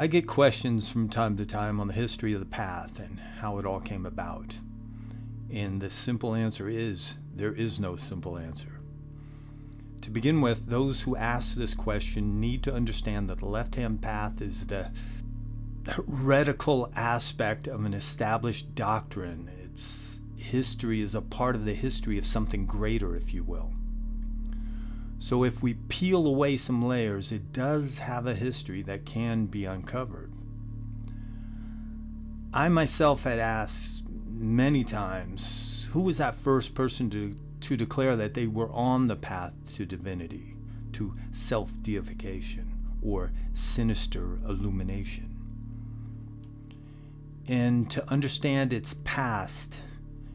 I get questions from time to time on the history of the path and how it all came about. And the simple answer is there is no simple answer. To begin with, those who ask this question need to understand that the left hand path is the heretical aspect of an established doctrine. Its history is a part of the history of something greater, if you will. So if we peel away some layers, it does have a history that can be uncovered. I myself had asked many times who was that first person to, to declare that they were on the path to divinity, to self deification, or sinister illumination. And to understand its past,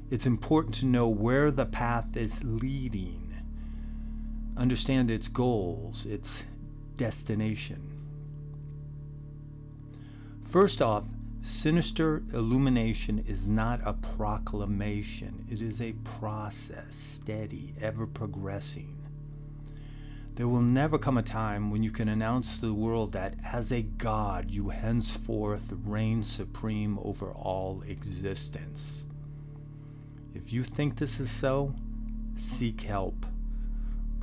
it's important to know where the path is leading understand its goals, its destination. First off, sinister illumination is not a proclamation, it is a process, steady, ever progressing. There will never come a time when you can announce to the world that as a God you henceforth reign supreme over all existence. If you think this is so, seek help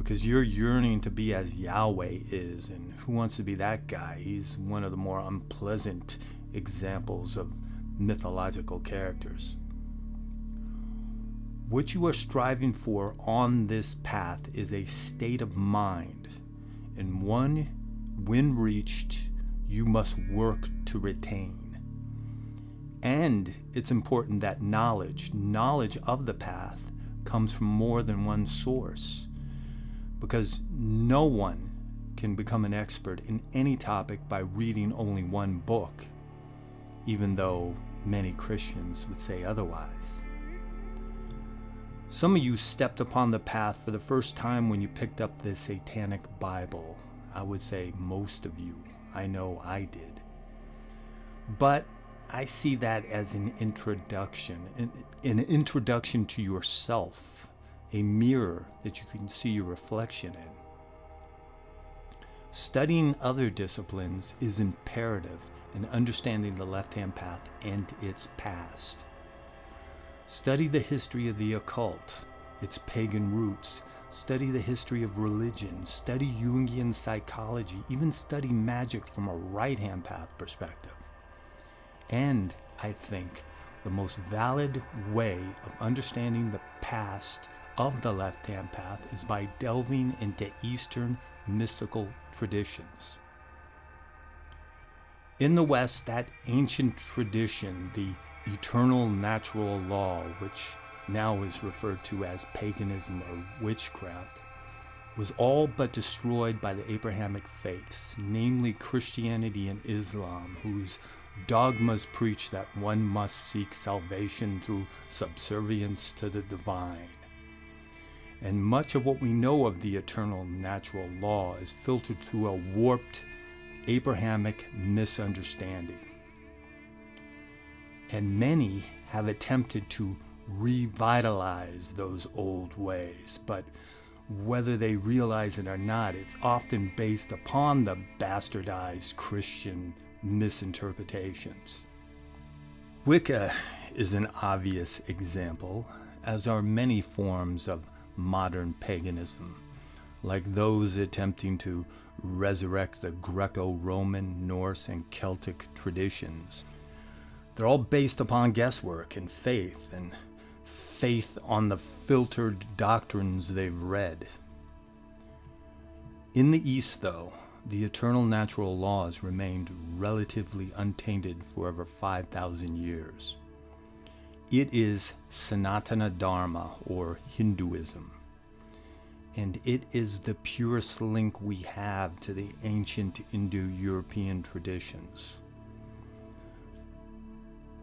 because you're yearning to be as Yahweh is, and who wants to be that guy? He's one of the more unpleasant examples of mythological characters. What you are striving for on this path is a state of mind, and one, when reached, you must work to retain. And it's important that knowledge, knowledge of the path, comes from more than one source because no one can become an expert in any topic by reading only one book, even though many Christians would say otherwise. Some of you stepped upon the path for the first time when you picked up the Satanic Bible. I would say most of you. I know I did. But I see that as an introduction, an, an introduction to yourself a mirror that you can see your reflection in. Studying other disciplines is imperative in understanding the left hand path and its past. Study the history of the occult, its pagan roots. Study the history of religion. Study Jungian psychology. Even study magic from a right hand path perspective. And I think the most valid way of understanding the past of the left hand path is by delving into Eastern mystical traditions. In the West, that ancient tradition, the eternal natural law, which now is referred to as paganism or witchcraft, was all but destroyed by the Abrahamic faiths, namely Christianity and Islam, whose dogmas preach that one must seek salvation through subservience to the divine and much of what we know of the eternal natural law is filtered through a warped Abrahamic misunderstanding. And many have attempted to revitalize those old ways, but whether they realize it or not, it's often based upon the bastardized Christian misinterpretations. Wicca is an obvious example, as are many forms of modern paganism, like those attempting to resurrect the Greco Roman, Norse, and Celtic traditions. They're all based upon guesswork and faith, and faith on the filtered doctrines they've read. In the East, though, the eternal natural laws remained relatively untainted for over 5,000 years. It is Sanatana Dharma, or Hinduism. And it is the purest link we have to the ancient Indo European traditions.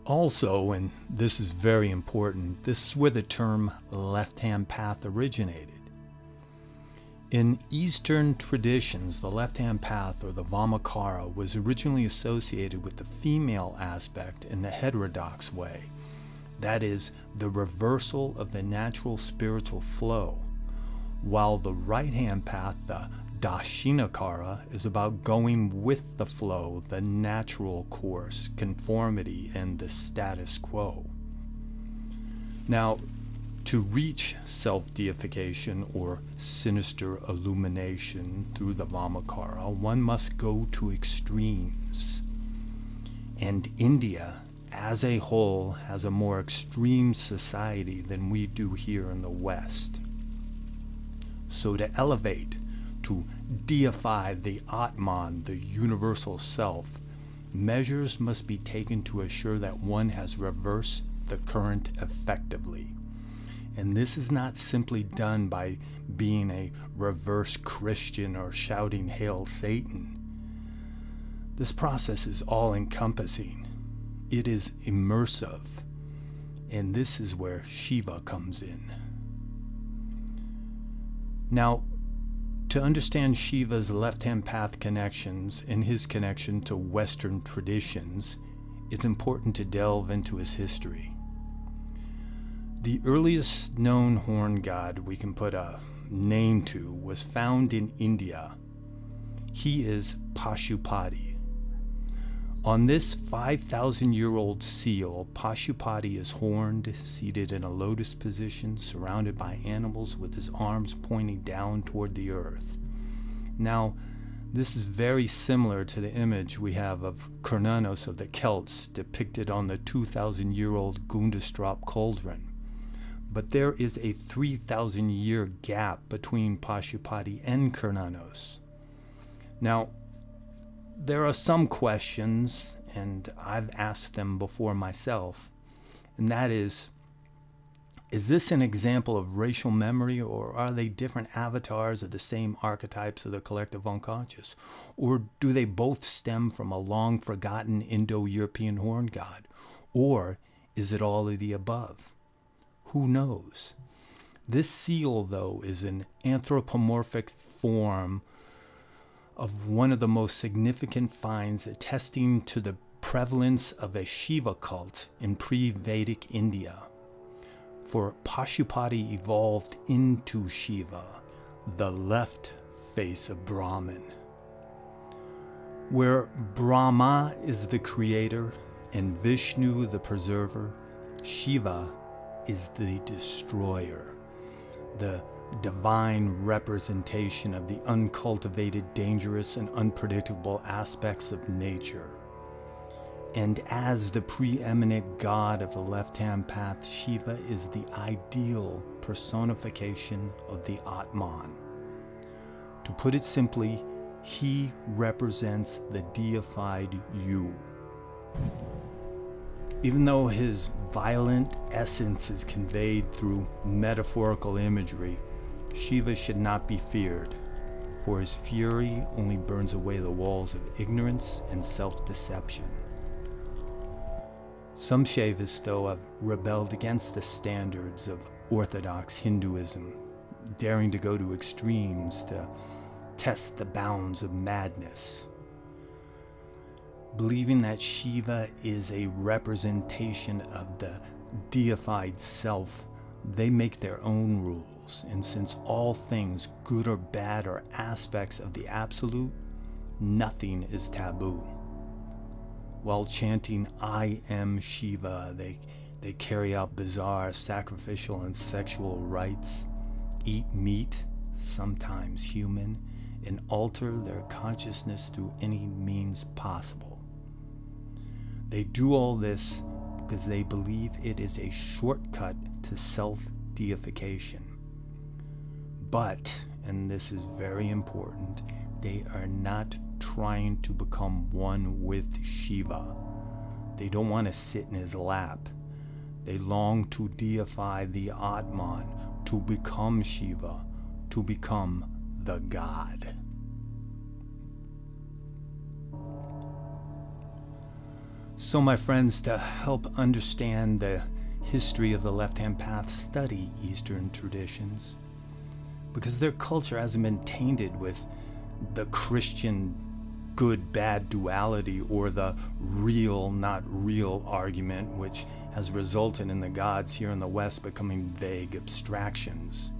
Also, and this is very important, this is where the term left hand path originated. In Eastern traditions, the left hand path or the Vamakara was originally associated with the female aspect in the heterodox way that is, the reversal of the natural spiritual flow, while the right hand path, the Dashinakara is about going with the flow, the natural course, conformity, and the status quo. Now, to reach self deification or sinister illumination through the Vamakara, one must go to extremes. And India, as a whole, has a more extreme society than we do here in the West. So, to elevate, to deify the Atman, the universal self, measures must be taken to assure that one has reversed the current effectively. And this is not simply done by being a reverse Christian or shouting, Hail Satan. This process is all encompassing, it is immersive. And this is where Shiva comes in. Now, to understand Shiva's left hand path connections and his connection to Western traditions, it's important to delve into his history. The earliest known horn god we can put a name to was found in India. He is Pashupati. On this 5,000 year old seal, Pashupati is horned, seated in a lotus position, surrounded by animals with his arms pointing down toward the earth. Now, this is very similar to the image we have of Cernunnos of the Celts depicted on the 2,000 year old Gundestrup cauldron but there is a 3,000 year gap between Pashupati and Cernunnos. Now, there are some questions, and I've asked them before myself, and that is is this an example of racial memory, or are they different avatars of the same archetypes of the collective unconscious? Or do they both stem from a long forgotten Indo European horn god? Or is it all of the above? Who knows? This seal, though, is an anthropomorphic form of one of the most significant finds attesting to the prevalence of a Shiva cult in pre Vedic India. For Pashupati evolved into Shiva, the left face of Brahman. Where Brahma is the creator and Vishnu the preserver, Shiva is the destroyer, the divine representation of the uncultivated, dangerous, and unpredictable aspects of nature. And as the preeminent god of the left hand path, Shiva is the ideal personification of the Atman. To put it simply, he represents the deified you. Even though his violent essence is conveyed through metaphorical imagery, Shiva should not be feared, for his fury only burns away the walls of ignorance and self deception. Some Shaivists, though, have rebelled against the standards of Orthodox Hinduism, daring to go to extremes to test the bounds of madness believing that Shiva is a representation of the deified self, they make their own rules. And since all things, good or bad, are aspects of the absolute, nothing is taboo. While chanting, I am Shiva, they, they carry out bizarre sacrificial and sexual rites, eat meat, sometimes human, and alter their consciousness through any means possible. They do all this because they believe it is a shortcut to self deification. But, and this is very important, they are not trying to become one with Shiva. They don't want to sit in his lap. They long to deify the Atman, to become Shiva, to become the God. So, my friends, to help understand the history of the left hand path, study Eastern traditions. Because their culture hasn't been tainted with the Christian good bad duality or the real not real argument, which has resulted in the gods here in the West becoming vague abstractions.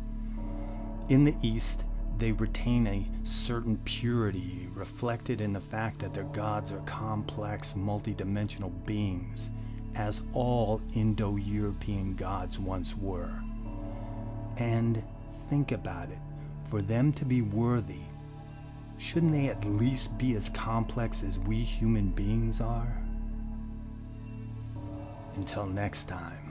In the East, they retain a certain purity reflected in the fact that their gods are complex, multidimensional beings, as all Indo European gods once were. And think about it for them to be worthy, shouldn't they at least be as complex as we human beings are? Until next time.